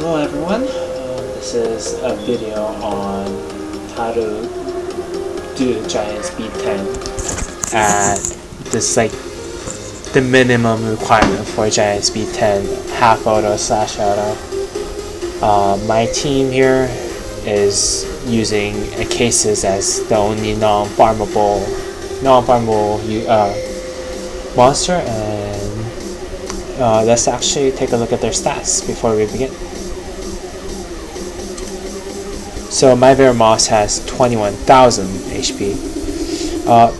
Hello everyone, uh, this is a video on how to do Giant's Keep 10 at this like the minimum requirement for Giant's Keep 10 half auto slash auto. Uh, my team here is using Acasis as the only non-farmable non-farmable uh, monster and uh, let's actually take a look at their stats before we begin. So my Veramos has 21,000 HP. Uh,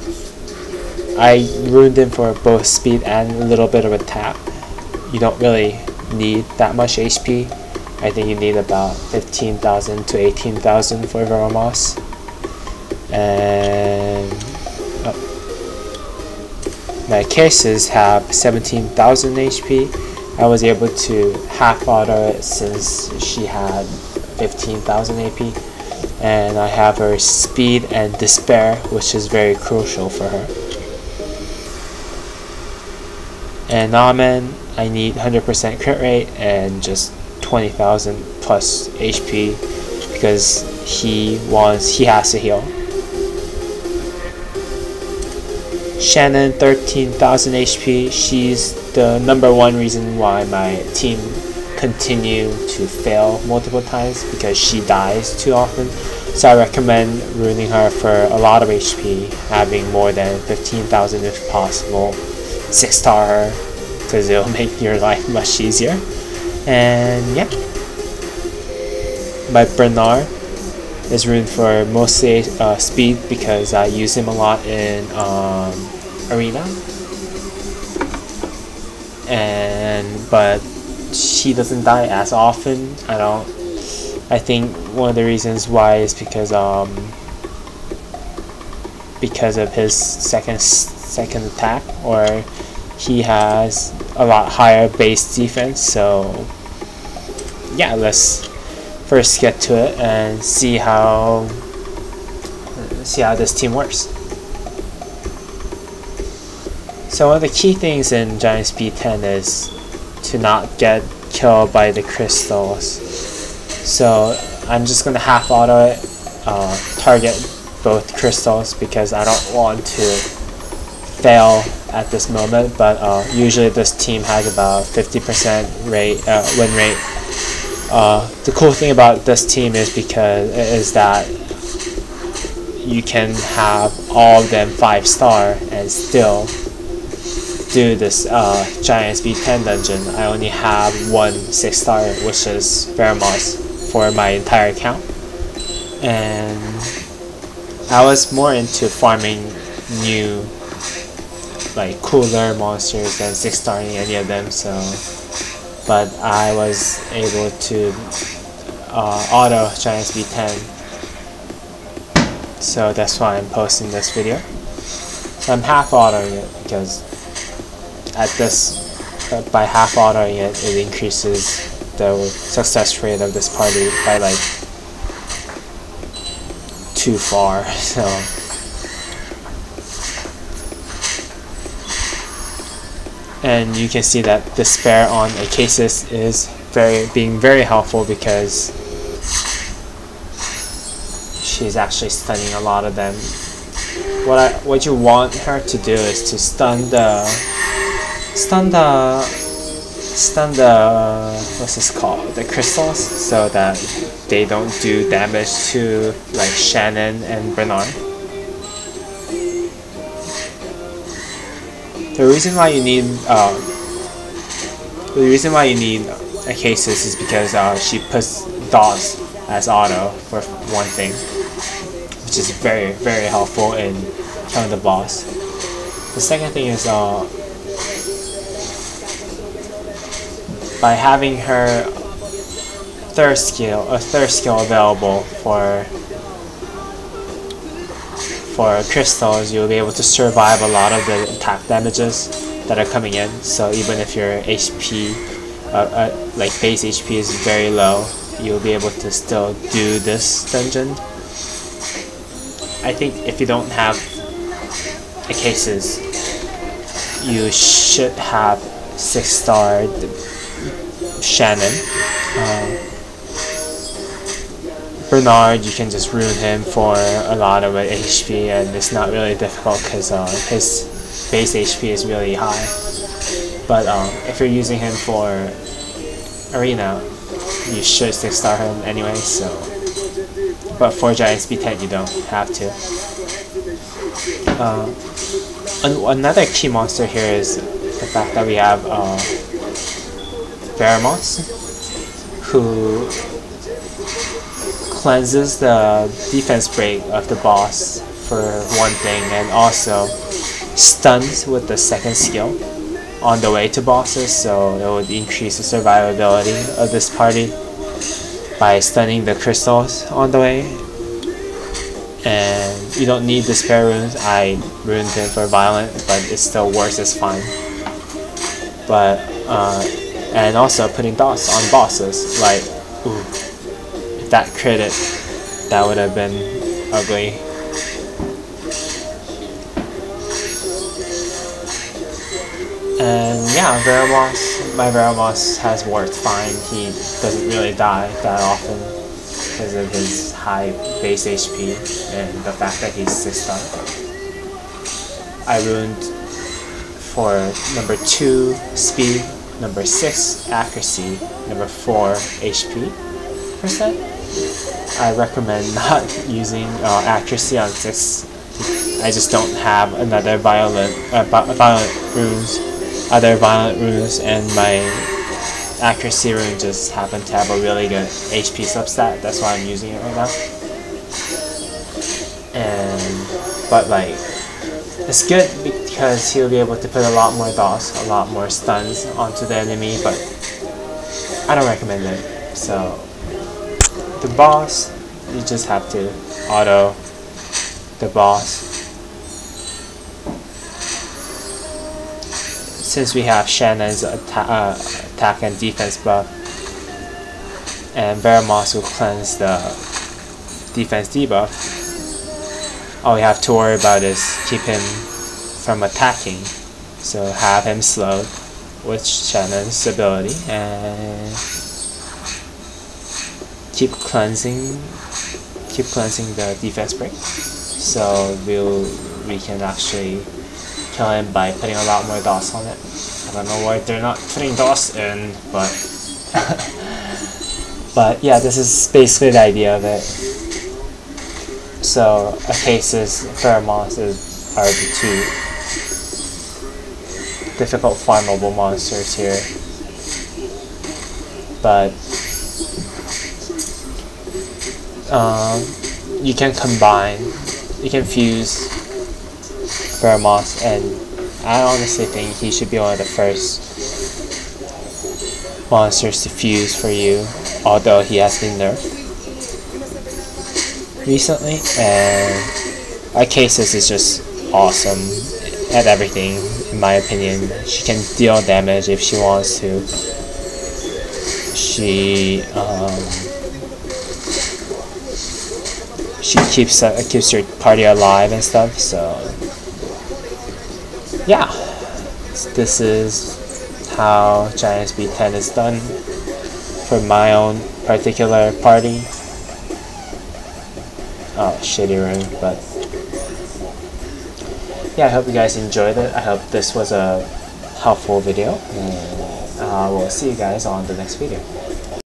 I ruined him for both speed and a little bit of attack. You don't really need that much HP. I think you need about 15,000 to 18,000 for Veramos. And my Acasis have 17,000 HP. I was able to half auto it since she had 15,000 AP and I have her speed and despair which is very crucial for her. And Amen, I need 100% crit rate and just 20,000 plus HP because he wants he has to heal. Shannon, 13,000 HP. She's the number one reason why my team continue to fail multiple times because she dies too often. So I recommend ruining her for a lot of HP, having more than 15,000 if possible. 6 star her because it'll make your life much easier. And yeah. My Bernard is ruined for mostly uh, speed because I use him a lot in um, arena and but she doesn't die as often I don't I think one of the reasons why is because um because of his second second attack or he has a lot higher base defense so yeah let's first get to it and see how see how this team works. So one of the key things in Giant's Keep 10 is to not get killed by the crystals. So I'm just gonna half auto it, uh, target both crystals because I don't want to fail at this moment but uh, usually this team has about 50% rate uh, win rate uh, the cool thing about this team is because is that you can have all of them five star and still do this uh, Giant's Keep 10 dungeon. I only have one six star which is Veramos for my entire account and I was more into farming new like cooler monsters than six starring any of them so but I was able to uh, auto Giant's Keep 10 so that's why I'm posting this video I'm half autoing it because at this uh, by half autoing it it increases the success rate of this party by like too far so and you can see that despair on Acasis is very being very helpful because she's actually stunning a lot of them. What I what you want her to do is to stun the stun the what's this called the crystals so that they don't do damage to like Shannon and Bernard. The reason why you need uh, the reason why you need Acasis is because uh, she puts dots as auto for one thing, which is very very helpful in killing the boss. The second thing is uh, by having her third skill, a third skill available for for crystals, you'll be able to survive a lot of the attack damages that are coming in. So even if your HP, uh, uh, like base HP is very low, you'll be able to still do this dungeon. I think if you don't have Acasis, you should have 6 star Shannon. Uh, Bernard, you can just ruin him for a lot of HP, and it's not really difficult because uh, his base HP is really high. But um, if you're using him for arena, you should six star him anyway. So, but for Giant's Keep 10, you don't have to. Uh, an another key monster here is the fact that we have uh, who cleanses the defense break of the boss for one thing, and also stuns with the second skill on the way to bosses, so it would increase the survivability of this party by stunning the crystals on the way. And you don't need Despair runes. I ruined it for violent, but it still works as fine. But uh, and also putting dots on bosses, like ooh, that credit, that would have been ugly. And yeah, Veramos, my Veramos has worked fine. He doesn't really die that often because of his high base HP and the fact that he's 6 star. I ruined for number 2 speed, number 6 accuracy, number 4 HP percent. I recommend not using uh, accuracy on 6. I just don't have another violent, uh, violent runes, other violent runes, and my accuracy rune just happened to have a really good HP substat. That's why I'm using it right now. And, but like, it's good because he'll be able to put a lot more DOS, a lot more stuns onto the enemy, but I don't recommend it. So the boss, you just have to auto the boss. Since we have Shannon's atta uh, attack and defense buff, and Veramos will cleanse the defense debuff, all we have to worry about is keep him from attacking. So have him slowed with Shannon's ability and keep cleansing keep cleansing the defense break. So we'll we can actually kill him by putting a lot more dots on it. I don't know why they're not putting dots in but but yeah this is basically the idea of it. So Acasis, Veramos is, are the two difficult farmable monsters here. But um, you can combine, you can fuse Veramos, and I honestly think he should be one of the first monsters to fuse for you, although he has been nerfed recently, and Acasis is just awesome at everything, in my opinion. She can deal damage if she wants to. She, um, she keeps uh, keeps your party alive and stuff. So yeah, this is how Giant's Keep 10 is done for my own particular party. Oh, shitty room, but yeah, I hope you guys enjoyed it. I hope this was a helpful video, and uh, we'll see you guys on the next video.